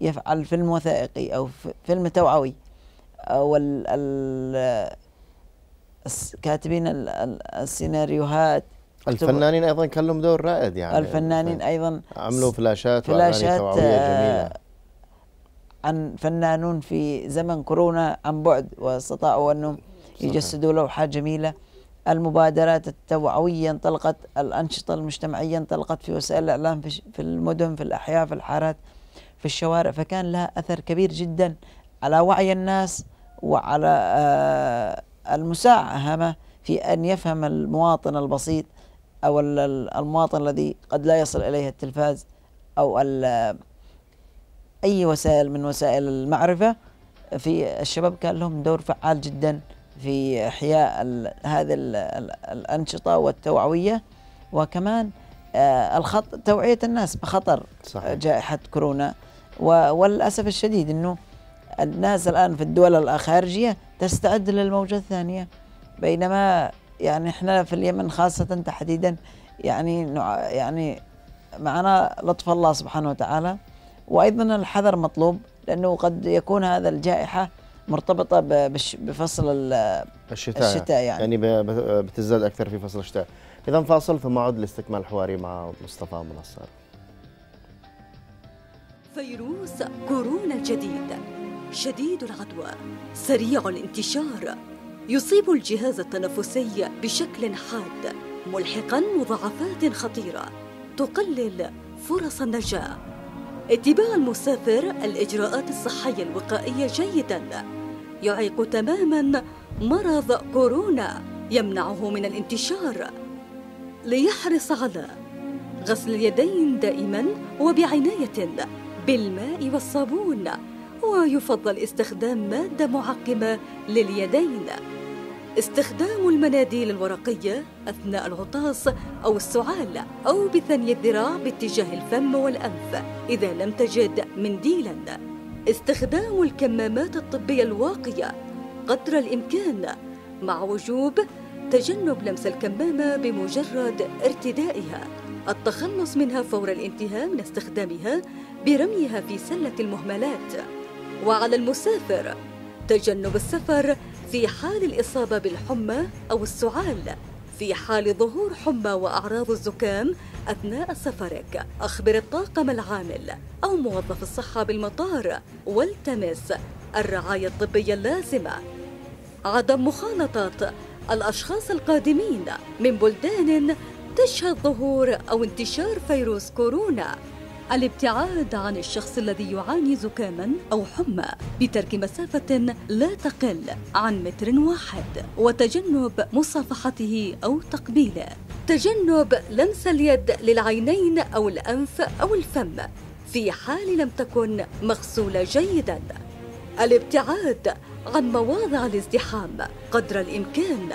يفعل فيلم وثائقي أو فيلم توعوي أو كاتبين ال- ال- السيناريوهات. الفنانين أيضا كان لهم دور رائد يعني. الفنانين أيضا عملوا فلاشات فلاشات آه، جميلة. عن فنانون في زمن كورونا عن بعد واستطاعوا أنهم صحيح. يجسدوا لوحات جميلة. المبادرات التوعوية انطلقت الأنشطة المجتمعية انطلقت في وسائل الإعلام في, المدن في الأحياء في الحارات في الشوارع فكان لها أثر كبير جدا على وعي الناس وعلى آه، المساهمة في أن يفهم المواطن البسيط أو ال- ال- المواطن الذي قد لا يصل إليه التلفاز أو أي وسائل من وسائل المعرفة. في الشباب كان لهم دور فعال جدا في إحياء ال- هذه ال- ال- الأنشطة والتوعوية. وكمان آه، الخط توعية الناس بخطر صحيح. جائحة كورونا. و- وللاسف الشديد إنه الناس الآن في الدول الخارجية تستعد للموجة الثانية. بينما يعني إحنا في اليمن خاصة تحديدا يعني يعني معنا لطف الله سبحانه وتعالى. وأيضا الحذر مطلوب لأنه قد يكون هذا الجائحة مرتبطة ب- بش- بفصل ال- الشتاء. الشتاء يعني. يعني ب- ب- بتزداد أكثر في فصل الشتاء. اذا فاصل ثم أعود لاستكمال حواري مع مصطفى منصر. فيروس كورونا الجديد. شديد العدوى سريع الانتشار. يصيب الجهاز التنفسي بشكل حاد ملحقا مضاعفات خطيرة. تقلل فرص النجاة. اتباع المسافر الإجراءات الصحية الوقائية جيدا. يعيق تماما مرض كورونا يمنعه من الانتشار. ليحرص على غسل اليدين دائما وبعناية بالماء والصابون. ويفضل استخدام مادة معقمة لليدين. استخدام المناديل الورقية أثناء العطاس أو السعال أو بثني الذراع باتجاه الفم والأنف إذا لم تجد منديلا. استخدام الكمامات الطبية الواقية قدر الإمكان مع وجوب تجنب لمس الكمامة بمجرد ارتدائها. التخلص منها فور الانتهاء من استخدامها برميها في سلة المهملات. وعلى المسافر. تجنب السفر في حال الإصابة بالحمى أو السعال. في حال ظهور حمى وأعراض الزكام أثناء سفرك. أخبر الطاقم العامل أو موظف الصحة بالمطار والتمس الرعاية الطبية اللازمة. عدم مخالطة الأشخاص القادمين من بلدان تشهد ظهور أو انتشار فيروس كورونا. الابتعاد عن الشخص الذي يعاني زكاما أو حمى بترك مسافة لا تقل عن متر واحد وتجنب مصافحته أو تقبيله تجنب لمس اليد للعينين أو الأنف أو الفم في حال لم تكن مغسولة جيداً. الابتعاد عن مواضع الازدحام قدر الإمكان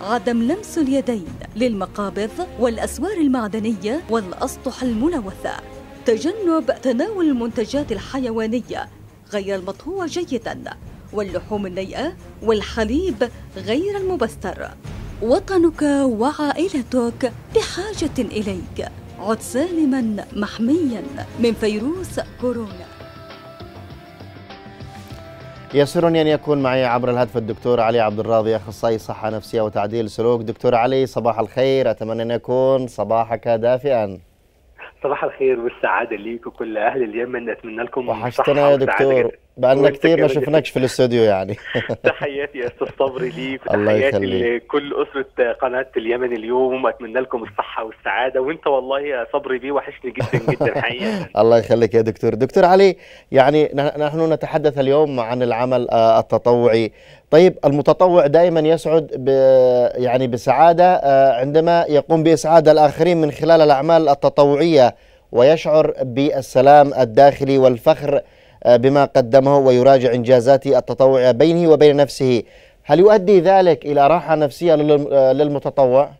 عدم لمس اليدين للمقابض والأسوار المعدنية والأسطح الملوثة. تجنب تناول المنتجات الحيوانية غير المطهوه جيدا واللحوم النيئة والحليب غير المبستر. وطنك وعائلتك بحاجة إليك. عد سالما محميا من فيروس كورونا. يسرني أن يكون معي عبر الهاتف الدكتور علي عبد الراضي أخصائي صحة نفسية وتعديل سلوك. دكتور علي صباح الخير. أتمنى أن يكون صباحك دافئا. صباح الخير والسعادة ليك وكل أهل اليمن أتمنى لكم وحشتنا يا دكتور. بقالنا كثير ما شفناكش في الاستوديو يعني. (laughs) تحياتي يا أستاذ صبري ليك وتحياتي. لكل أسرة قناة اليمن اليوم وأتمنى لكم الصحة والسعادة. وأنت والله يا صبري بيه وحشني جدا جدا حقيقة. (laughs) الله يخليك يا دكتور. دكتور علي يعني نح- نحن نتحدث اليوم عن العمل آه، التطوعي. طيب المتطوع دائما يسعد ب يعني بسعادة آه، عندما يقوم بإسعاد الآخرين من خلال الأعمال التطوعية ويشعر بالسلام الداخلي والفخر آه، بما قدمه ويراجع إنجازاته التطوعية بينه وبين نفسه هل يؤدي ذلك إلى راحة نفسية للم- آه، للمتطوع؟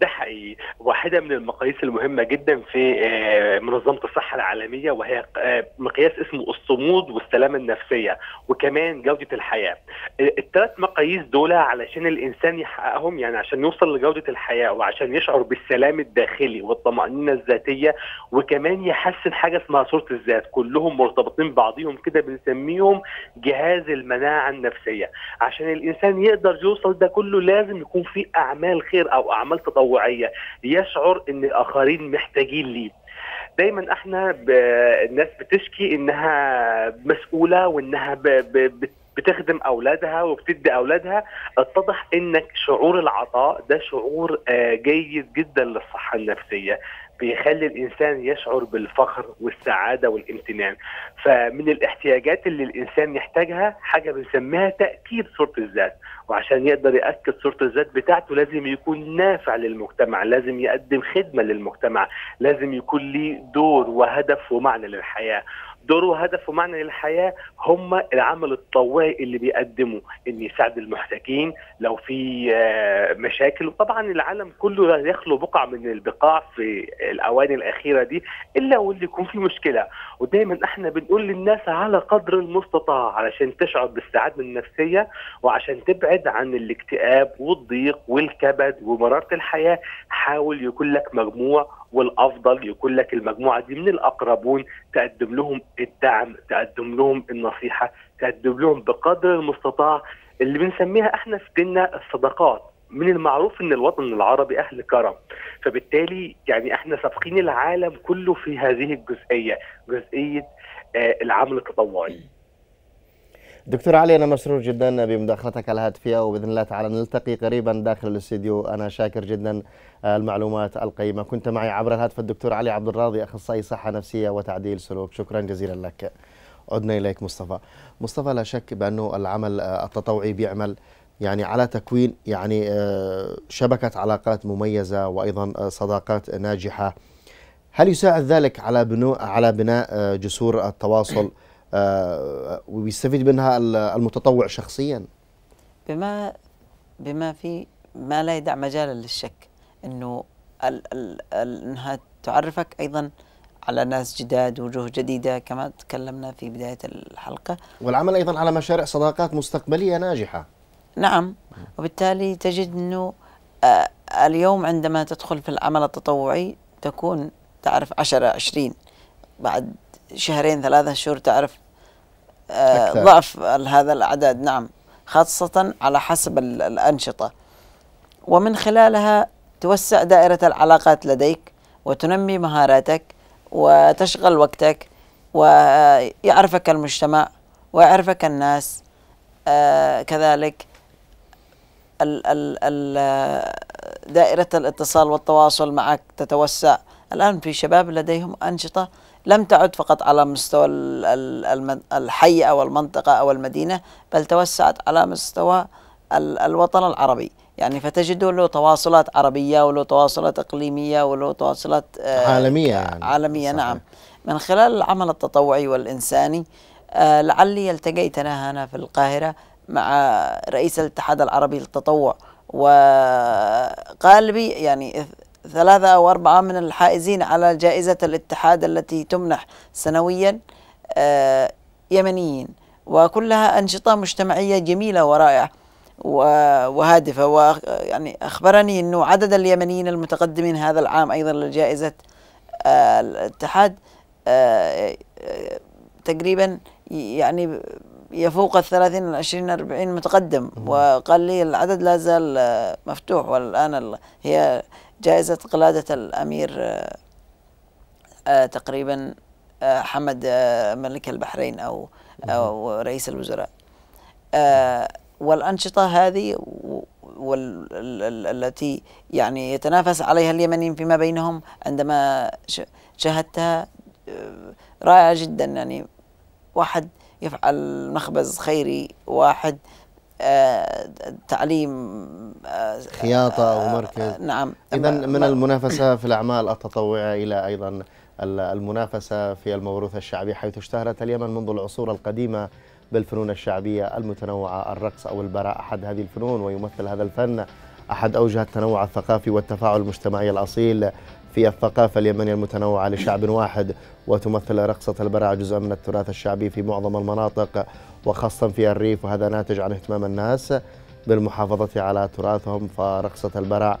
ده حقيقي. واحدة من المقاييس المهمة جدا في آه، منظمة الصحة العالمية وهي آه، مقياس اسمه الصمود والسلامة النفسية وكمان جودة الحياة. الثلاث مقاييس دول علشان الإنسان يحققهم يعني عشان يوصل لجودة الحياة وعشان يشعر بالسلام الداخلي والطمأنينة الذاتية وكمان يحسن حاجة اسمها صورة الذات. كلهم مرتبطين ببعضهم كده بنسميهم جهاز المناعة النفسية. عشان الإنسان يقدر يوصل ده كله لازم يكون في أعمال خير أو أعمال تطوعية يشعر إن الآخرين محتاجين ليه. دايما إحنا ب... الناس بتشكي إنها مسؤولة وإنها ب... ب... بت- بتخدم أولادها وبتدي أولادها. اتضح إنك شعور العطاء ده شعور آه، جيد جدا للصحة النفسية. بيخلي الإنسان يشعر بالفخر والسعادة والامتنان. فمن الاحتياجات اللي الإنسان يحتاجها حاجة بنسميها تأكيد صورة الذات. وعشان يقدر يأكد صورة الذات بتاعته لازم يكون نافع للمجتمع لازم يقدم خدمة للمجتمع لازم يكون ليه دور وهدف ومعنى للحياة. دوره وهدفه معنى للحياة هم العمل التطوعي اللي بيقدمه إن يساعد المحتاجين لو في آه، مشاكل. وطبعا العالم كله يخلو بقعه من البقاع في الأواني الأخيرة دي إلا واللي يكون في مشكلة. ودايما إحنا بنقول للناس على قدر المستطاع علشان تشعر بالسعاده النفسية وعشان تبعد عن الاكتئاب والضيق والكبد ومرارة الحياة حاول يكون لك مجموع والأفضل يكون لك المجموعة دي من الأقربون تقدم لهم الدعم تقدم لهم النصيحة تقدم لهم بقدر المستطاع اللي بنسميها إحنا في ديننا الصدقات من المعروف إن الوطن العربي أهل كرم. فبالتالي يعني إحنا سابقين العالم كله في هذه الجزئية جزئية آه العمل التطوعي. دكتور علي أنا مسرور جدا بمداخلتك الهاتفيه وبإذن الله تعالى نلتقي قريبا داخل الاستديو. أنا شاكر جدا المعلومات القيمة. كنت معي عبر الهاتف الدكتور علي عبد الراضي أخصائي صحة نفسية وتعديل سلوك. شكرا جزيلا لك. عدنا إليك مصطفى. مصطفى لا شك بانه العمل التطوعي بيعمل يعني على تكوين يعني شبكة علاقات مميزة وأيضا صداقات ناجحة. هل يساعد ذلك على بناء على بناء جسور التواصل؟ (clears throat) ويستفيد منها المتطوع شخصيا. بما بما في ما لا يدع مجالا للشك إنه ال ال ال إنها تعرفك أيضا على ناس جداد وجوه جديدة كما تكلمنا في بداية الحلقة. والعمل أيضا على مشاريع صداقات مستقبلية ناجحة. نعم. وبالتالي تجد إنه آه اليوم عندما تدخل في العمل التطوعي تكون تعرف 10 20 بعد شهرين ثلاثة شهور تعرف آه ضعف هذا الأعداد. نعم. خاصة على حسب الأنشطة. ومن خلالها توسع دائرة العلاقات لديك وتنمي مهاراتك وتشغل وقتك ويعرفك المجتمع ويعرفك الناس. آه كذلك ال ال ال دائرة الاتصال والتواصل معك تتوسع. الآن في شباب لديهم أنشطة لم تعد فقط على مستوى الحي أو المنطقة أو المدينة بل توسعت على مستوى الوطن العربي. يعني فتجد له تواصلات عربية وله تواصلات إقليمية وله تواصلات عالمية يعني. عالمية صحيح. نعم. من خلال العمل التطوعي والإنساني آه لعلي التقيت أنا هنا في القاهرة مع رئيس الاتحاد العربي للتطوع وقال لي يعني ثلاثة أو أربعة من الحائزين على جائزة الاتحاد التي تمنح سنويا آه يمنيين. وكلها أنشطة مجتمعية جميلة ورائعة وهادفة. ويعني أخبرني أنه عدد اليمنيين المتقدمين هذا العام أيضا لجائزة آه الاتحاد آه تقريبا يعني يفوق الثلاثين العشرين أربعين متقدم. وقال لي العدد لا زال مفتوح. والآن هي جائزة قلادة الأمير آآ آآ تقريبا آآ حمد ملك البحرين أو, أو رئيس الوزراء. والأنشطة هذه والتي يعني يتنافس عليها اليمنيين فيما بينهم عندما شاهدتها رائعة جدا. يعني واحد يفعل مخبز خيري واحد آه تعليم آه خياطة أو مركز. نعم. إذا من المنافسة في الأعمال التطوعية إلى أيضا المنافسة في الموروث الشعبي حيث اشتهرت اليمن منذ العصور القديمة بالفنون الشعبية المتنوعة. الرقص أو البراء أحد هذه الفنون ويمثل هذا الفن أحد أوجه التنوع الثقافي والتفاعل المجتمعي الأصيل. في الثقافة اليمنية المتنوعة لشعب واحد وتمثل رقصة البراء جزءا من التراث الشعبي في معظم المناطق وخاصة في الريف وهذا ناتج عن اهتمام الناس بالمحافظة على تراثهم. فرقصة البراء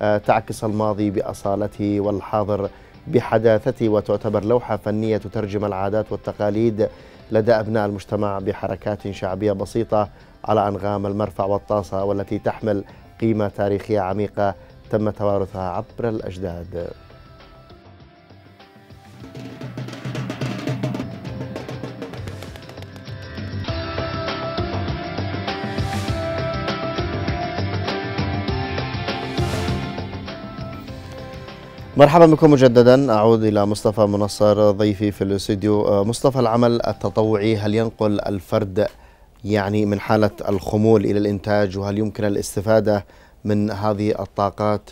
تعكس الماضي بأصالته والحاضر بحداثته وتعتبر لوحة فنية تترجم العادات والتقاليد لدى أبناء المجتمع بحركات شعبية بسيطة على أنغام المرفع والطاسة والتي تحمل قيمة تاريخية عميقة تم توارثها عبر الأجداد. مرحبا بكم مجددا. أعود إلى مصطفى منصر ضيفي في الاستوديو. مصطفى العمل التطوعي هل ينقل الفرد يعني من حالة الخمول إلى الإنتاج وهل يمكن الاستفادة من هذه الطاقات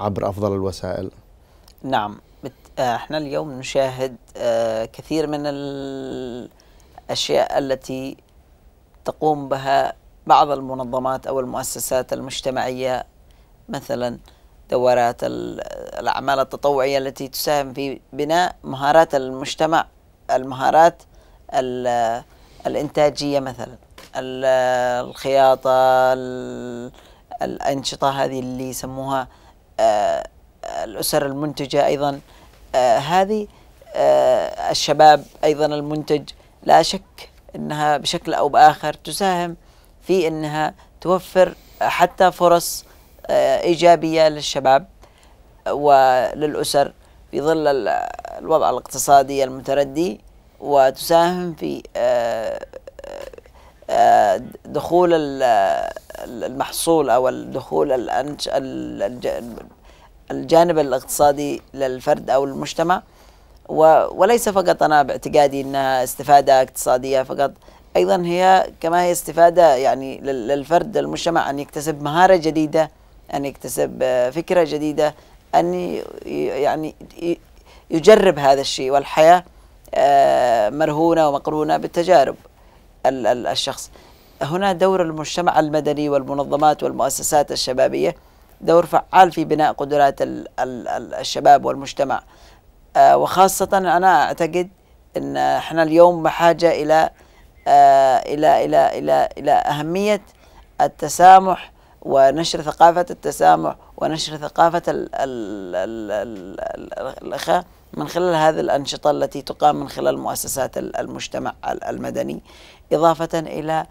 عبر أفضل الوسائل نعم. آه، إحنا اليوم نشاهد آه، كثير من الأشياء التي تقوم بها بعض المنظمات أو المؤسسات المجتمعية مثلا دورات ال- الأعمال التطوعية التي تساهم في بناء مهارات المجتمع المهارات ال- الإنتاجية مثلا ال- الخياطة ال- الأنشطة هذه اللي يسموها آه، الأسر المنتجة أيضا. آه، هذه آه، الشباب أيضا المنتج لا شك إنها بشكل أو بآخر تساهم في إنها توفر حتى فرص إيجابية للشباب وللأسر في ظل ال- الوضع الاقتصادي المتردي وتساهم في دخول المحصول أو الدخول الجانب الاقتصادي للفرد أو المجتمع. وليس فقط أنا باعتقادي إنها استفادة اقتصادية فقط أيضا هي كما هي استفادة يعني لل- للفرد المجتمع أن يكتسب مهارة جديدة أن يكتسب آه، فكرة جديدة أن يعني يجرب هذا الشيء. والحياة آه، مرهونة ومقرونة بالتجارب ال- ال- الشخص. هنا دور المجتمع المدني والمنظمات والمؤسسات الشبابية دور فعال في بناء قدرات ال- ال- ال- الشباب والمجتمع. آه، وخاصة أنا أعتقد أن إحنا اليوم بحاجة إلى آه، إلى إلى إلى إلى أهمية التسامح ونشر ثقافة التسامح ونشر ثقافة ال- ال- ال- ال- ال- الأخاء من خلال هذه الأنشطة التي تقام من خلال مؤسسات ال- المجتمع ال- المدني. إضافة إلى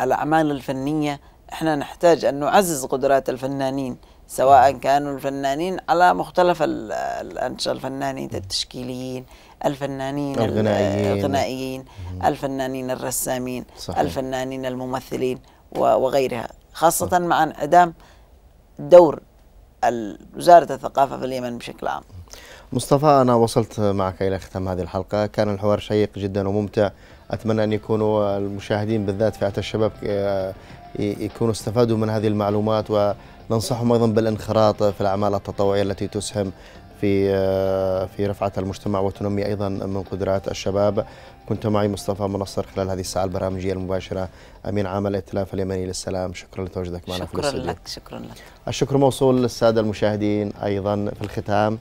الأعمال الفنية إحنا نحتاج أن نعزز قدرات الفنانين سواء كانوا الفنانين على مختلف ال- الأنشطة الفنانين التشكيليين الفنانين ال- الغنائيين. الغنائيين الفنانين الرسامين صحيح. الفنانين الممثلين وغيرها خاصة مع انعدام دور وزارة الثقافة في اليمن بشكل عام مصطفى أنا وصلت معك إلى ختام هذه الحلقة كان الحوار شيق جدا وممتع أتمنى أن يكونوا المشاهدين بالذات فئة الشباب آه، يكونوا استفادوا من هذه المعلومات وننصحهم أيضا بالانخراط في الأعمال التطوعية التي تسهم في آه، في رفعة المجتمع وتنمي أيضا من قدرات الشباب. كنت معي مصطفى منصر خلال هذه الساعة البرامجية المباشرة. أمين عام الائتلاف اليمني للسلام. شكرا لتواجدك معنا في شكرا الاستوديو. لك شكرا لك. الشكر موصول للسادة المشاهدين أيضا في الختام.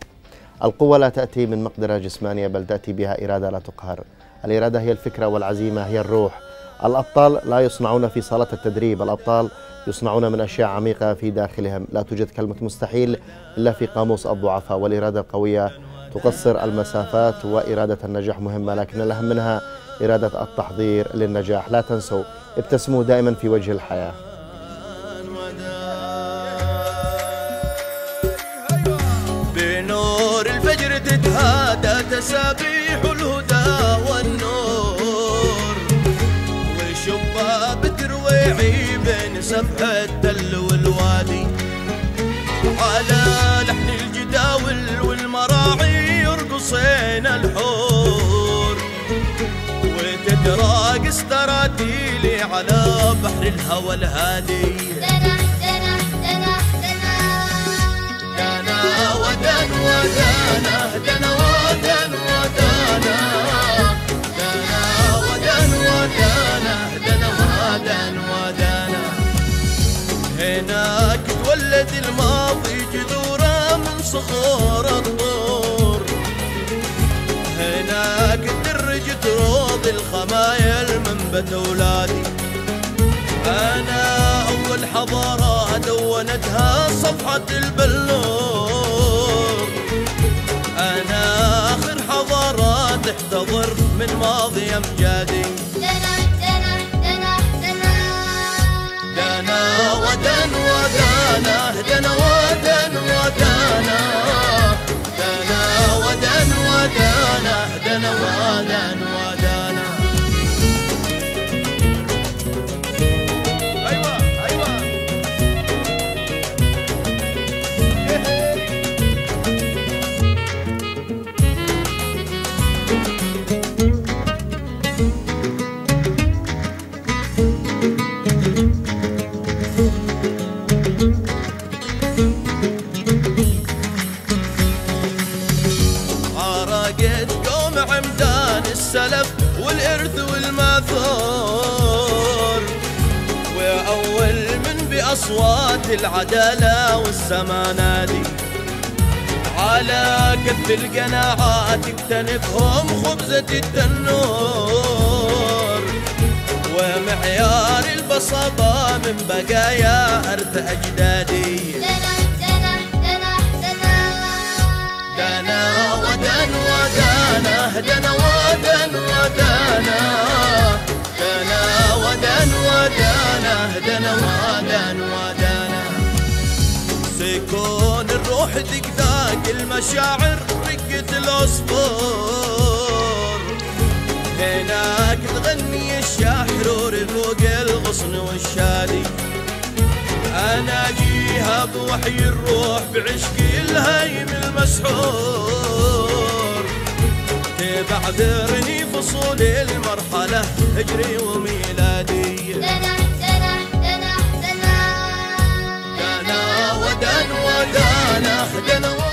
القوة لا تأتي من مقدرة جسمانية بل تأتي بها إرادة لا تقهر. الإرادة هي الفكرة والعزيمة هي الروح. الأبطال لا يصنعون في صالة التدريب. الأبطال يصنعون من أشياء عميقة في داخلهم. لا توجد كلمة مستحيل إلا في قاموس الضعفاء والإرادة القوية تقصر المسافات وإرادة النجاح مهمة لكن الأهم منها إرادة التحضير للنجاح. لا تنسوا ابتسموا دائما في وجه الحياة. بنور الفجر تتهادى تسابيح الهدى. والنور. وشباب ترويعي بين سفح التل والوادي. على لحن الجداول والمراعي يرقصين الحور. وتتراقص تراتيلي على بحر الهوى الهادي. دنا ودن ودانا دنا ودن ودانا هناك تولد الماضي جذوره من صخور الطور. هناك درجت روض الخمايل منبت أولادي. أنا أول حضارة دونتها صفحة البلور. أنا آخر حضارة تحتضر من ماضي أمجادي. دنا ودن ودانا دنا ودن ودانا. دنا ودن ودانا دنا ودن ودانا. والسلف والإرث والماثور. وأول من بأصوات العدالة والسمانة على كف القناعات اكتنفهم خبزة التنور. ومعيار البصبة من بقايا أرث أجدادي. ودانا دنا ودن ودانا. دنا ودن ودانا. دنا ودن ودانا. سيكون الروح دقداق المشاعر رقة العصفور هناك تغني الشاحرور فوق الغصن والشادي. أنا جيها بوحي الروح بعشقي الهيم المسحور. بعذرني فصول المرحلة هجري وميلادي. دنا دنا دنا دنا. دنا ودنا ودنا دنا